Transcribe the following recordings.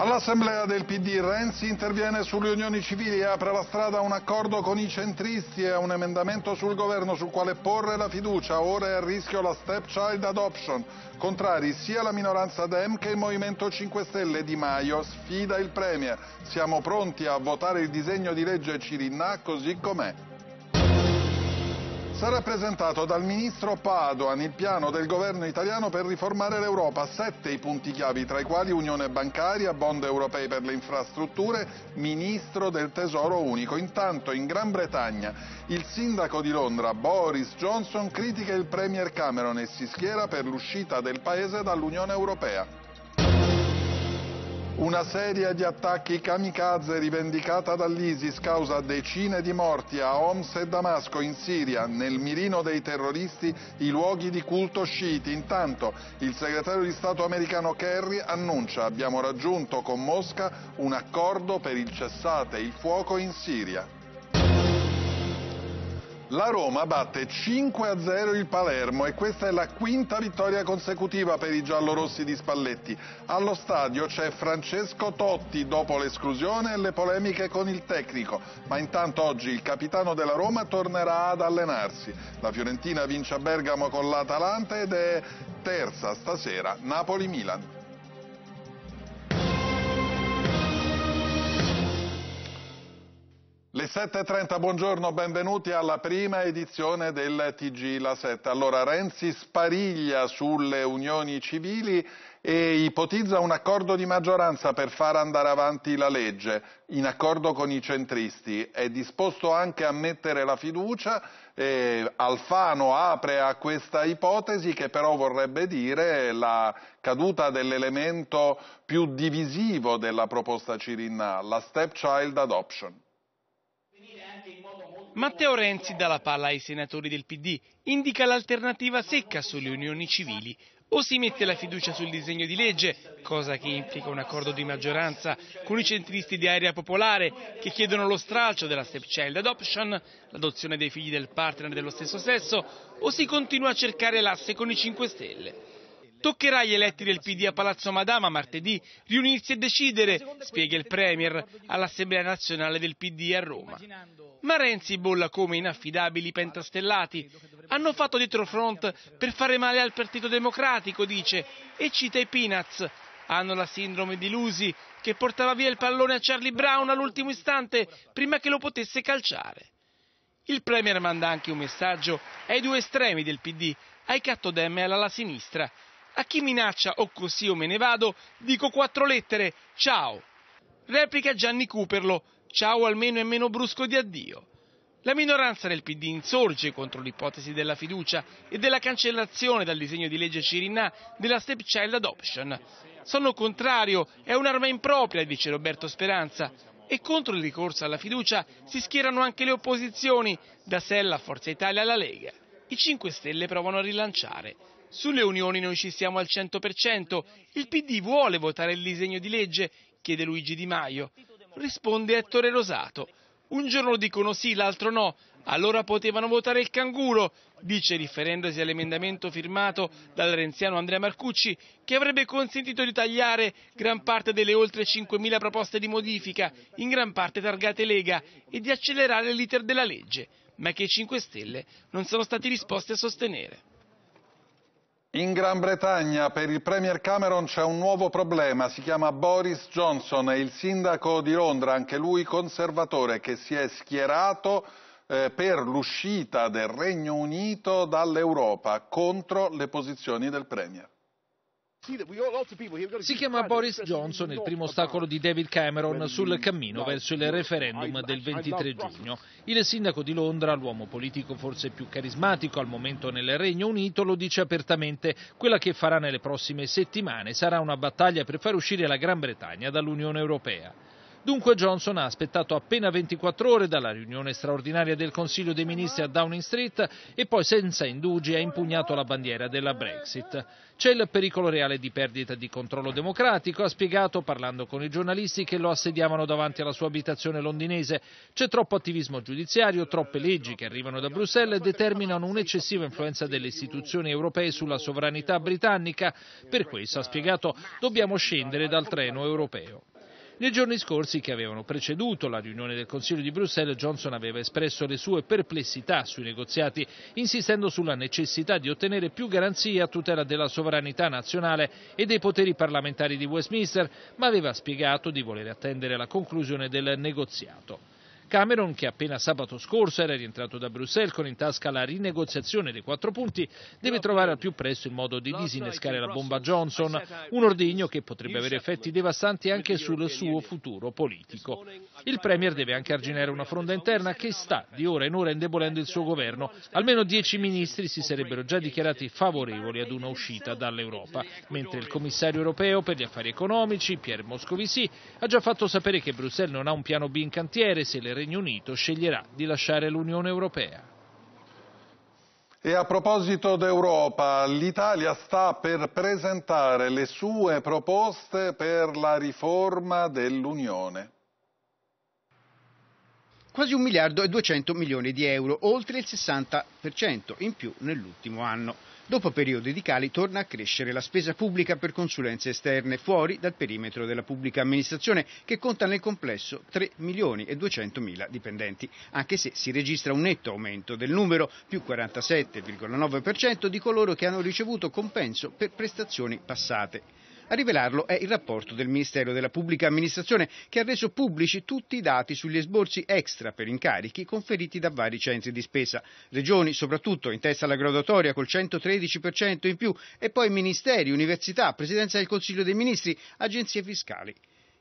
All'assemblea del PD Renzi interviene sulle unioni civili e apre la strada a un accordo con i centristi e a un emendamento sul governo sul quale porre la fiducia. Ora è a rischio la stepchild adoption. Contrari sia la minoranza Dem che il Movimento 5 Stelle. Di Maio sfida il Premier. Siamo pronti a votare il disegno di legge Cirinna così com'è. Sarà presentato dal ministro Padoan il piano del governo italiano per riformare l'Europa, sette i punti chiavi, tra i quali unione bancaria, bond europei per le infrastrutture, ministro del tesoro unico. Intanto in Gran Bretagna il sindaco di Londra Boris Johnson critica il premier Cameron e si schiera per l'uscita del paese dall'Unione Europea. Una serie di attacchi kamikaze rivendicata dall'ISIS causa decine di morti a Homs e Damasco in Siria, nel mirino dei terroristi i luoghi di culto sciiti. Intanto il segretario di Stato americano Kerry annuncia abbiamo raggiunto con Mosca un accordo per il cessate il fuoco in Siria. La Roma batte 5-0 il Palermo e questa è la quinta vittoria consecutiva per i giallorossi di Spalletti. Allo stadio c'è Francesco Totti dopo l'esclusione e le polemiche con il tecnico, ma intanto oggi il capitano della Roma tornerà ad allenarsi. La Fiorentina vince a Bergamo con l'Atalanta ed è terza stasera Napoli-Milan. 7.30, buongiorno, benvenuti alla prima edizione del TG La 7. Allora, Renzi spariglia sulle unioni civili e ipotizza un accordo di maggioranza per far andare avanti la legge, in accordo con i centristi. È disposto anche a mettere la fiducia, eh, Alfano apre a questa ipotesi che però vorrebbe dire la caduta dell'elemento più divisivo della proposta Cirinna, la stepchild adoption. Matteo Renzi dà la palla ai senatori del PD, indica l'alternativa secca sulle unioni civili. O si mette la fiducia sul disegno di legge, cosa che implica un accordo di maggioranza con i centristi di Area Popolare che chiedono lo stralcio della stepchild adoption, l'adozione dei figli del partner dello stesso sesso, o si continua a cercare l'asse con i 5 Stelle. Toccherà agli eletti del PD a Palazzo Madama martedì riunirsi e decidere, spiega il Premier all'Assemblea nazionale del PD a Roma. Ma Renzi bolla come inaffidabili pentastellati. Hanno fatto dietro front per fare male al Partito Democratico, dice, e cita i Peanuts. Hanno la sindrome di Lusi, che portava via il pallone a Charlie Brown all'ultimo istante prima che lo potesse calciare. Il Premier manda anche un messaggio ai due estremi del PD, ai Cattodem e alla sinistra, a chi minaccia o così o me ne vado, dico quattro lettere, ciao. Replica Gianni Cooperlo, ciao almeno è meno brusco di addio. La minoranza del PD insorge contro l'ipotesi della fiducia e della cancellazione dal disegno di legge Cirinà della stepchild adoption. Sono contrario, è un'arma impropria, dice Roberto Speranza. E contro il ricorso alla fiducia si schierano anche le opposizioni, da Sella, Forza Italia alla Lega. I 5 Stelle provano a rilanciare. Sulle unioni noi ci siamo al 100%. Il PD vuole votare il disegno di legge? chiede Luigi Di Maio. Risponde Ettore Rosato. Un giorno dicono sì, l'altro no. Allora potevano votare il canguro, dice riferendosi all'emendamento firmato dal renziano Andrea Marcucci, che avrebbe consentito di tagliare gran parte delle oltre 5.000 proposte di modifica, in gran parte targate Lega, e di accelerare l'iter della legge, ma che i 5 Stelle non sono stati disposti a sostenere. In Gran Bretagna per il Premier Cameron c'è un nuovo problema, si chiama Boris Johnson, è il sindaco di Londra, anche lui conservatore, che si è schierato eh, per l'uscita del Regno Unito dall'Europa contro le posizioni del Premier. Si chiama Boris Johnson, il primo ostacolo di David Cameron sul cammino verso il referendum del 23 giugno. Il sindaco di Londra, l'uomo politico forse più carismatico al momento nel Regno Unito, lo dice apertamente. Quella che farà nelle prossime settimane sarà una battaglia per far uscire la Gran Bretagna dall'Unione Europea. Dunque Johnson ha aspettato appena 24 ore dalla riunione straordinaria del Consiglio dei Ministri a Downing Street e poi senza indugi ha impugnato la bandiera della Brexit. C'è il pericolo reale di perdita di controllo democratico, ha spiegato parlando con i giornalisti che lo assediavano davanti alla sua abitazione londinese. C'è troppo attivismo giudiziario, troppe leggi che arrivano da Bruxelles e determinano un'eccessiva influenza delle istituzioni europee sulla sovranità britannica. Per questo, ha spiegato, dobbiamo scendere dal treno europeo. Nei giorni scorsi che avevano preceduto la riunione del Consiglio di Bruxelles, Johnson aveva espresso le sue perplessità sui negoziati, insistendo sulla necessità di ottenere più garanzie a tutela della sovranità nazionale e dei poteri parlamentari di Westminster, ma aveva spiegato di voler attendere la conclusione del negoziato. Cameron, che appena sabato scorso era rientrato da Bruxelles con in tasca la rinegoziazione dei quattro punti, deve trovare al più presto il modo di disinnescare la bomba Johnson, un ordigno che potrebbe avere effetti devastanti anche sul suo futuro politico. Il Premier deve anche arginare una fronda interna che sta di ora in ora indebolendo il suo governo. Almeno dieci ministri si sarebbero già dichiarati favorevoli ad una uscita dall'Europa, mentre il commissario europeo per gli affari economici, Pierre Moscovici, ha già fatto sapere che Bruxelles non ha un piano B in cantiere se le Regno Unito sceglierà di lasciare l'Unione Europea. E a proposito d'Europa, l'Italia sta per presentare le sue proposte per la riforma dell'Unione. Quasi un miliardo e 200 milioni di euro, oltre il 60% in più nell'ultimo anno. Dopo periodi di cali torna a crescere la spesa pubblica per consulenze esterne fuori dal perimetro della pubblica amministrazione che conta nel complesso 3 milioni e 200 mila dipendenti, anche se si registra un netto aumento del numero, più 47,9% di coloro che hanno ricevuto compenso per prestazioni passate. A rivelarlo è il rapporto del Ministero della Pubblica Amministrazione che ha reso pubblici tutti i dati sugli esborsi extra per incarichi conferiti da vari centri di spesa. Regioni, soprattutto in testa alla graduatoria col 113% in più, e poi ministeri, università, Presidenza del Consiglio dei Ministri, agenzie fiscali.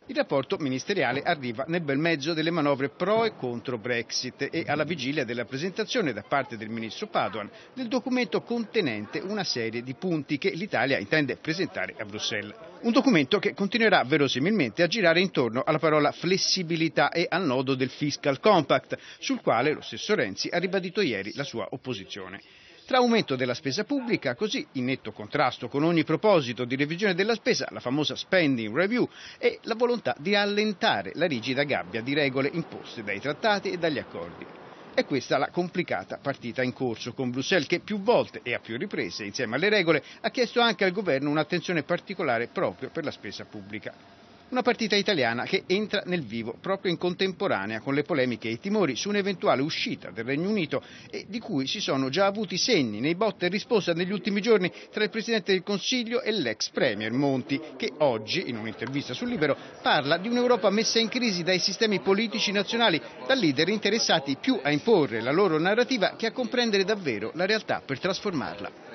Il rapporto ministeriale arriva nel bel mezzo delle manovre pro e contro Brexit e alla vigilia della presentazione da parte del ministro Padoan del documento contenente una serie di punti che l'Italia intende presentare a Bruxelles. Un documento che continuerà verosimilmente a girare intorno alla parola flessibilità e al nodo del fiscal compact, sul quale lo stesso Renzi ha ribadito ieri la sua opposizione tra aumento della spesa pubblica, così in netto contrasto con ogni proposito di revisione della spesa, la famosa spending review, e la volontà di allentare la rigida gabbia di regole imposte dai trattati e dagli accordi. È questa la complicata partita in corso con Bruxelles che più volte e a più riprese, insieme alle regole, ha chiesto anche al governo un'attenzione particolare proprio per la spesa pubblica. Una partita italiana che entra nel vivo proprio in contemporanea con le polemiche e i timori su un'eventuale uscita del Regno Unito e di cui si sono già avuti segni nei botte e risposta negli ultimi giorni tra il Presidente del Consiglio e l'ex Premier Monti, che oggi, in un'intervista sul Libero, parla di un'Europa messa in crisi dai sistemi politici nazionali, da leader interessati più a imporre la loro narrativa che a comprendere davvero la realtà per trasformarla.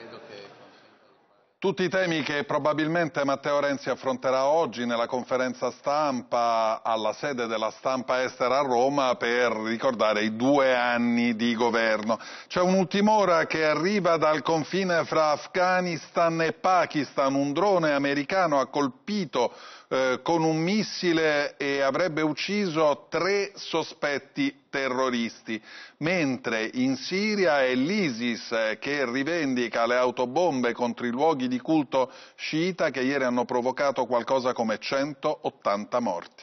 Tutti i temi che probabilmente Matteo Renzi affronterà oggi nella conferenza stampa alla sede della stampa estera a Roma per ricordare i due anni di governo. C'è un'ultima ora che arriva dal confine fra Afghanistan e Pakistan. Un drone americano ha colpito eh, con un missile e avrebbe ucciso tre sospetti terroristi, mentre in Siria è l'ISIS eh, che rivendica le autobombe contro i luoghi di culto sciita che ieri hanno provocato qualcosa come 180 morti.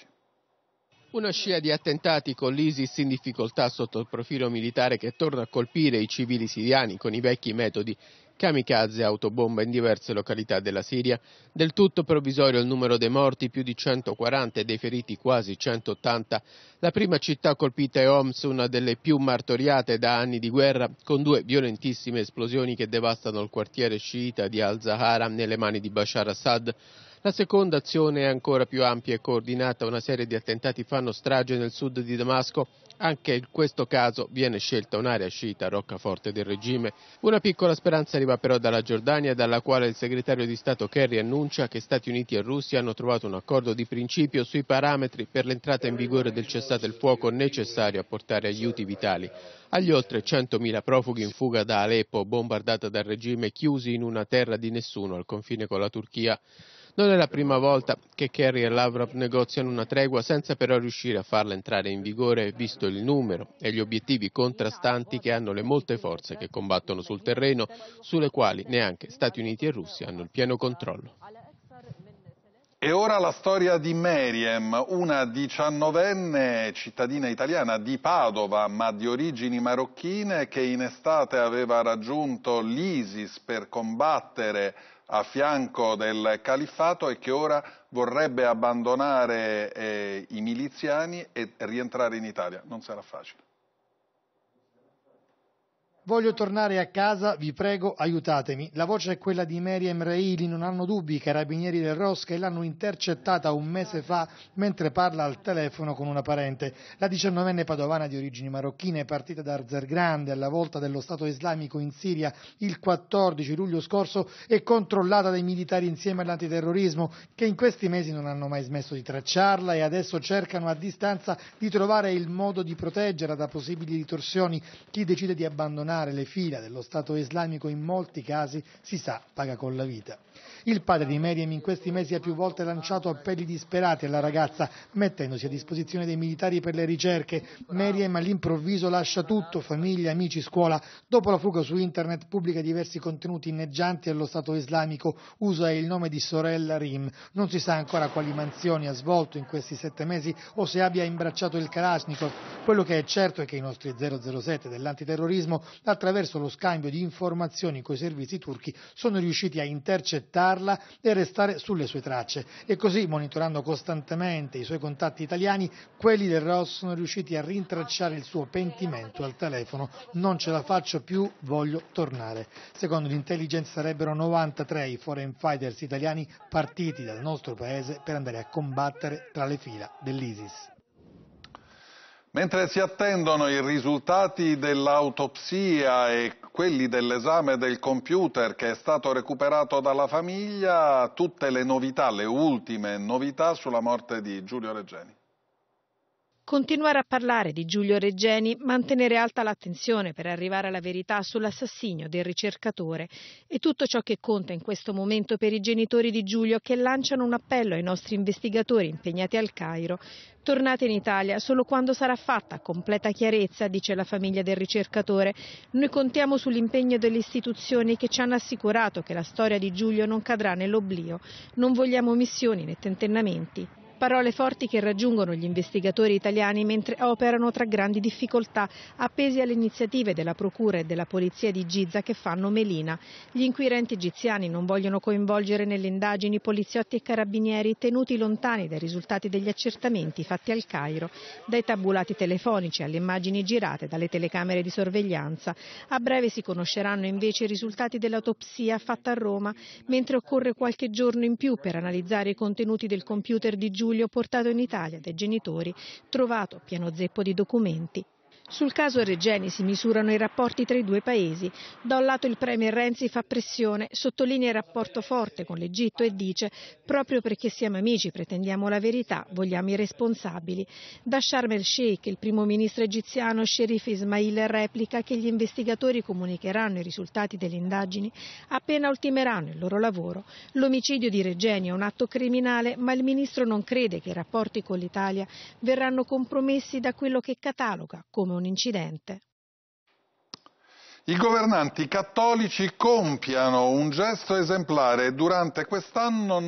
Una scia di attentati con l'ISIS in difficoltà sotto il profilo militare che torna a colpire i civili siriani con i vecchi metodi kamikaze autobomba in diverse località della Siria, del tutto provvisorio il numero dei morti, più di 140 e dei feriti quasi 180. La prima città colpita è Homs, una delle più martoriate da anni di guerra, con due violentissime esplosioni che devastano il quartiere sciita di Al-Zahara nelle mani di Bashar Assad. La seconda azione è ancora più ampia e coordinata, una serie di attentati fanno strage nel sud di Damasco, anche in questo caso viene scelta un'area sciita, roccaforte del regime. Una piccola speranza arriva però dalla Giordania, dalla quale il segretario di Stato Kerry annuncia che Stati Uniti e Russia hanno trovato un accordo di principio sui parametri per l'entrata in vigore del cessate il fuoco necessario a portare aiuti vitali agli oltre 100.000 profughi in fuga da Aleppo, bombardata dal regime, chiusi in una terra di nessuno al confine con la Turchia. Non è la prima volta che Kerry e Lavrov negoziano una tregua senza però riuscire a farla entrare in vigore, visto il numero e gli obiettivi contrastanti che hanno le molte forze che combattono sul terreno, sulle quali neanche Stati Uniti e Russia hanno il pieno controllo. E ora la storia di Meriem, una diciannovenne cittadina italiana di Padova ma di origini marocchine che in estate aveva raggiunto l'ISIS per combattere a fianco del califfato e che ora vorrebbe abbandonare eh, i miliziani e rientrare in Italia. Non sarà facile. Voglio tornare a casa, vi prego, aiutatemi. La voce è quella di Miriam Reili, non hanno dubbi i carabinieri del ROS che l'hanno intercettata un mese fa mentre parla al telefono con una parente. La diciannovenne padovana di origini marocchine è partita da Arzergrande alla volta dello Stato islamico in Siria il 14 luglio scorso e controllata dai militari insieme all'antiterrorismo che in questi mesi non hanno mai smesso di tracciarla e adesso cercano a distanza di trovare il modo di proteggerla da possibili ritorsioni. Chi decide di abbandonare abbandonare le fila dello Stato islamico in molti casi, si sa, paga con la vita. Il padre di Meriam in questi mesi ha più volte lanciato appelli disperati alla ragazza, mettendosi a disposizione dei militari per le ricerche. Meriam all'improvviso lascia tutto, famiglia, amici, scuola. Dopo la fuga su internet pubblica diversi contenuti inneggianti allo Stato islamico, usa il nome di sorella Rim. Non si sa ancora quali mansioni ha svolto in questi sette mesi o se abbia imbracciato il Kalashnikov. Quello che è certo è che i nostri 007 dell'antiterrorismo, attraverso lo scambio di informazioni coi servizi turchi, sono riusciti a intercettare trovarla e restare sulle sue tracce. E così, monitorando costantemente i suoi contatti italiani, quelli del Ross sono riusciti a rintracciare il suo pentimento al telefono. Non ce la faccio più, voglio tornare. Secondo l'intelligence sarebbero 93 i foreign fighters italiani partiti dal nostro paese per andare a combattere tra le fila dell'ISIS. Mentre si attendono i risultati dell'autopsia e quelli dell'esame del computer che è stato recuperato dalla famiglia, tutte le novità, le ultime novità sulla morte di Giulio Reggeni. Continuare a parlare di Giulio Reggeni, mantenere alta l'attenzione per arrivare alla verità sull'assassinio del ricercatore e tutto ciò che conta in questo momento per i genitori di Giulio che lanciano un appello ai nostri investigatori impegnati al Cairo. Tornate in Italia solo quando sarà fatta completa chiarezza, dice la famiglia del ricercatore. Noi contiamo sull'impegno delle istituzioni che ci hanno assicurato che la storia di Giulio non cadrà nell'oblio. Non vogliamo missioni né tentennamenti. Parole forti che raggiungono gli investigatori italiani mentre operano tra grandi difficoltà, appesi alle iniziative della Procura e della Polizia di Giza che fanno melina. Gli inquirenti egiziani non vogliono coinvolgere nelle indagini poliziotti e carabinieri tenuti lontani dai risultati degli accertamenti fatti al Cairo, dai tabulati telefonici alle immagini girate dalle telecamere di sorveglianza. A breve si conosceranno invece i risultati dell'autopsia fatta a Roma, mentre occorre qualche giorno in più per analizzare i contenuti del computer di Giulio luglio portato in Italia dai genitori, trovato pieno zeppo di documenti. Sul caso Regeni si misurano i rapporti tra i due paesi. Da un lato il Premier Renzi fa pressione, sottolinea il rapporto forte con l'Egitto e dice proprio perché siamo amici pretendiamo la verità, vogliamo i responsabili. Da Sharm el Sheikh il primo ministro egiziano Sherif Ismail replica che gli investigatori comunicheranno i risultati delle indagini appena ultimeranno il loro lavoro. L'omicidio di Regeni è un atto criminale, ma il ministro non crede che i rapporti con l'Italia verranno compromessi da quello che cataloga come un un incidente. I governanti cattolici compiano un gesto esemplare e durante quest'anno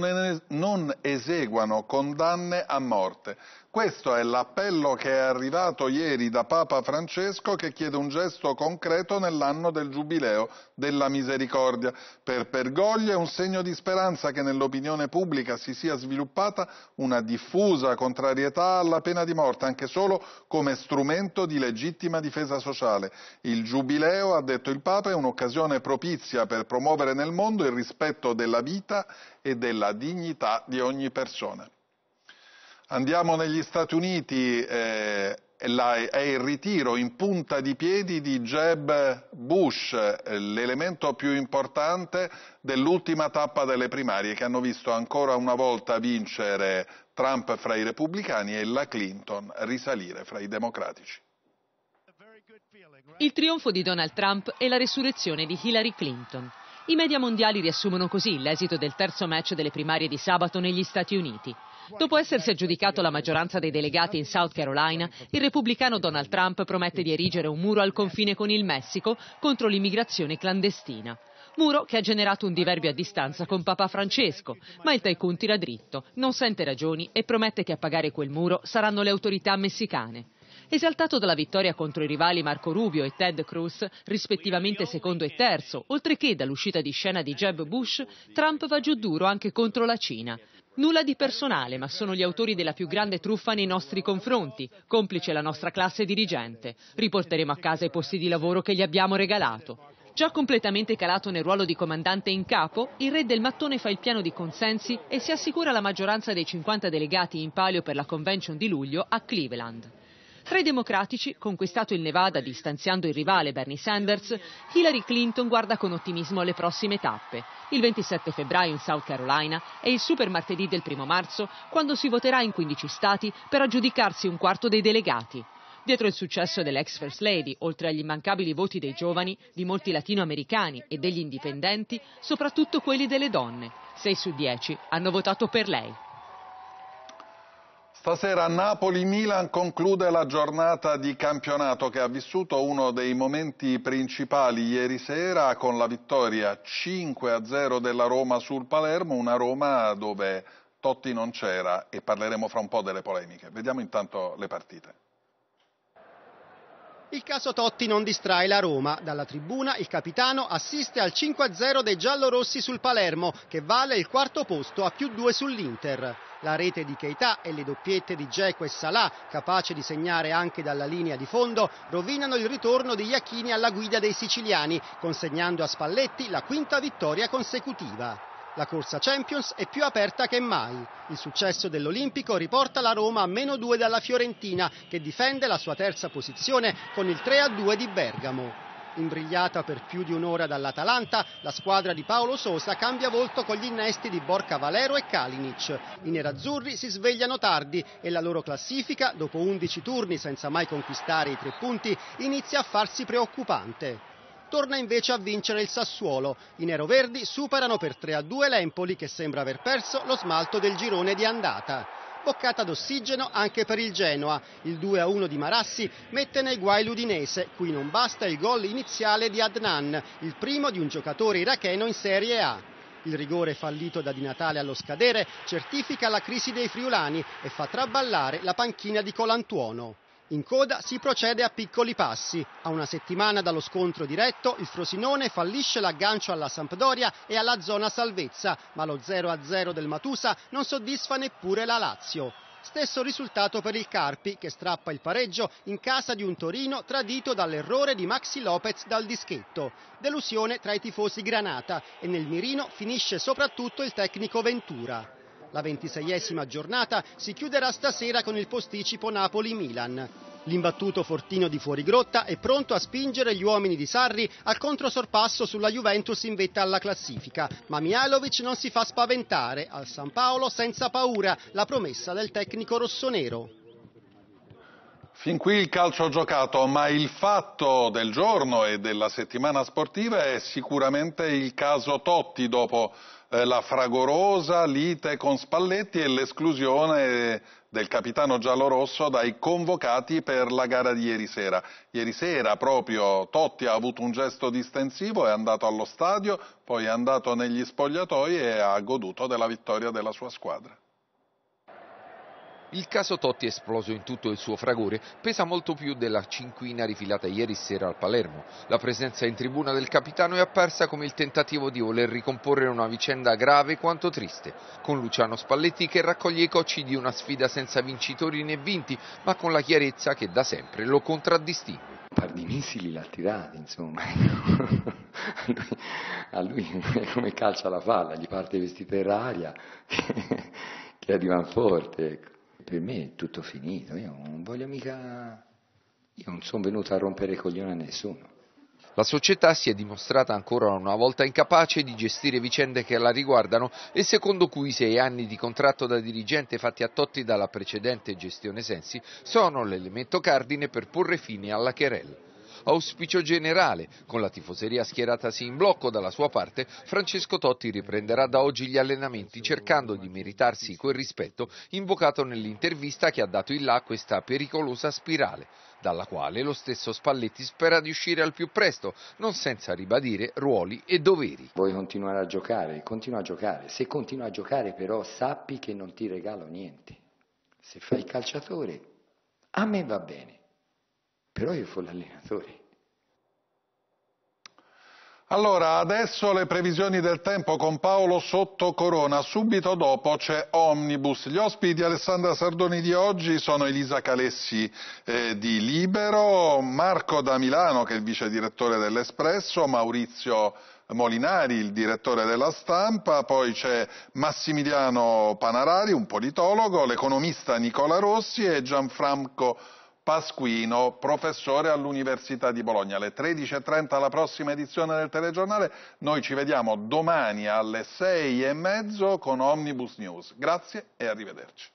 non eseguano condanne a morte. Questo è l'appello che è arrivato ieri da Papa Francesco che chiede un gesto concreto nell'anno del Giubileo della Misericordia. Per Pergoglia è un segno di speranza che nell'opinione pubblica si sia sviluppata una diffusa contrarietà alla pena di morte, anche solo come strumento di legittima difesa sociale. Il Giubileo, ha detto il Papa, è un'occasione propizia per promuovere nel mondo il rispetto della vita e della dignità di ogni persona. Andiamo negli Stati Uniti, eh, è il ritiro in punta di piedi di Jeb Bush, l'elemento più importante dell'ultima tappa delle primarie che hanno visto ancora una volta vincere Trump fra i repubblicani e la Clinton risalire fra i democratici. Il trionfo di Donald Trump e la resurrezione di Hillary Clinton. I media mondiali riassumono così l'esito del terzo match delle primarie di sabato negli Stati Uniti. Dopo essersi aggiudicato la maggioranza dei delegati in South Carolina, il repubblicano Donald Trump promette di erigere un muro al confine con il Messico contro l'immigrazione clandestina. Muro che ha generato un diverbio a distanza con Papa Francesco, ma il tycoon tira dritto, non sente ragioni e promette che a pagare quel muro saranno le autorità messicane. Esaltato dalla vittoria contro i rivali Marco Rubio e Ted Cruz, rispettivamente secondo e terzo, oltre che dall'uscita di scena di Jeb Bush, Trump va giù duro anche contro la Cina. Nulla di personale, ma sono gli autori della più grande truffa nei nostri confronti, complice la nostra classe dirigente. Riporteremo a casa i posti di lavoro che gli abbiamo regalato. Già completamente calato nel ruolo di comandante in capo, il re del mattone fa il piano di consensi e si assicura la maggioranza dei 50 delegati in palio per la convention di luglio a Cleveland. Tra i democratici, conquistato il Nevada distanziando il rivale Bernie Sanders, Hillary Clinton guarda con ottimismo alle prossime tappe. Il 27 febbraio in South Carolina e il super martedì del primo marzo, quando si voterà in 15 stati per aggiudicarsi un quarto dei delegati. Dietro il successo dell'ex First Lady, oltre agli immancabili voti dei giovani, di molti latinoamericani e degli indipendenti, soprattutto quelli delle donne. 6 su 10 hanno votato per lei. Stasera Napoli-Milan conclude la giornata di campionato che ha vissuto uno dei momenti principali ieri sera con la vittoria 5-0 della Roma sul Palermo, una Roma dove Totti non c'era e parleremo fra un po' delle polemiche. Vediamo intanto le partite. Il caso Totti non distrae la Roma. Dalla tribuna il capitano assiste al 5-0 dei giallorossi sul Palermo, che vale il quarto posto a più due sull'Inter. La rete di Keita e le doppiette di Geco e Salah, capace di segnare anche dalla linea di fondo, rovinano il ritorno di Iachini alla guida dei siciliani, consegnando a Spalletti la quinta vittoria consecutiva. La corsa Champions è più aperta che mai. Il successo dell'Olimpico riporta la Roma a meno due dalla Fiorentina, che difende la sua terza posizione con il 3-2 di Bergamo. Imbrigliata per più di un'ora dall'Atalanta, la squadra di Paolo Sosa cambia volto con gli innesti di Borca Valero e Kalinic. I nerazzurri si svegliano tardi e la loro classifica, dopo 11 turni senza mai conquistare i tre punti, inizia a farsi preoccupante torna invece a vincere il Sassuolo. I neroverdi superano per 3-2 l'Empoli che sembra aver perso lo smalto del girone di andata boccata d'ossigeno anche per il Genoa. Il 2-1 di Marassi mette nei guai l'Udinese, cui non basta il gol iniziale di Adnan, il primo di un giocatore iracheno in Serie A. Il rigore fallito da Di Natale allo scadere certifica la crisi dei friulani e fa traballare la panchina di Colantuono. In coda si procede a piccoli passi. A una settimana dallo scontro diretto, il Frosinone fallisce l'aggancio alla Sampdoria e alla zona salvezza, ma lo 0-0 del Matusa non soddisfa neppure la Lazio. Stesso risultato per il Carpi, che strappa il pareggio in casa di un Torino tradito dall'errore di Maxi Lopez dal dischetto. Delusione tra i tifosi Granata e nel mirino finisce soprattutto il tecnico Ventura. La ventiseiesima giornata si chiuderà stasera con il posticipo Napoli-Milan. L'imbattuto Fortino di Fuorigrotta è pronto a spingere gli uomini di Sarri al controsorpasso sulla Juventus in vetta alla classifica, ma Mihailovic non si fa spaventare, al San Paolo senza paura, la promessa del tecnico rossonero. Fin qui il calcio giocato, ma il fatto del giorno e della settimana sportiva è sicuramente il caso Totti dopo eh, la fragorosa lite con Spalletti e l'esclusione del capitano giallorosso dai convocati per la gara di ieri sera. Ieri sera proprio Totti ha avuto un gesto distensivo, è andato allo stadio, poi è andato negli spogliatoi e ha goduto della vittoria della sua squadra. Il caso Totti, esploso in tutto il suo fragore, pesa molto più della cinquina rifilata ieri sera al Palermo. La presenza in tribuna del capitano è apparsa come il tentativo di voler ricomporre una vicenda grave quanto triste, con Luciano Spalletti che raccoglie i cocci di una sfida senza vincitori né vinti, ma con la chiarezza che da sempre lo contraddistingue. Par di missili l'ha tirati, insomma. a, lui, a come calcia la palla, gli parte vestita in aria che arriva forte, ecco per me è tutto finito, io non voglio mica, io non sono venuto a rompere i coglioni a nessuno. La società si è dimostrata ancora una volta incapace di gestire vicende che la riguardano e secondo cui i sei anni di contratto da dirigente fatti a Totti dalla precedente gestione Sensi sono l'elemento cardine per porre fine alla querella. Auspicio generale, con la tifoseria schieratasi in blocco dalla sua parte, Francesco Totti riprenderà da oggi gli allenamenti cercando di meritarsi quel rispetto invocato nell'intervista che ha dato il là questa pericolosa spirale dalla quale lo stesso Spalletti spera di uscire al più presto, non senza ribadire ruoli e doveri. Vuoi continuare a giocare? Continua a giocare. Se continua a giocare però sappi che non ti regalo niente. Se fai calciatore, a me va bene. Però io fo l'allenatore. Allora, adesso le previsioni del tempo con Paolo Sotto Corona, subito dopo c'è Omnibus. Gli ospiti di Alessandra Sardoni di oggi sono Elisa Calessi eh, di Libero, Marco da Milano che è il vice direttore dell'Espresso, Maurizio Molinari, il direttore della stampa, poi c'è Massimiliano Panarari, un politologo, l'economista Nicola Rossi e Gianfranco Pasquino, professore all'Università di Bologna. Alle 13.30 la prossima edizione del telegiornale. Noi ci vediamo domani alle 6 e mezzo con Omnibus News. Grazie e arrivederci.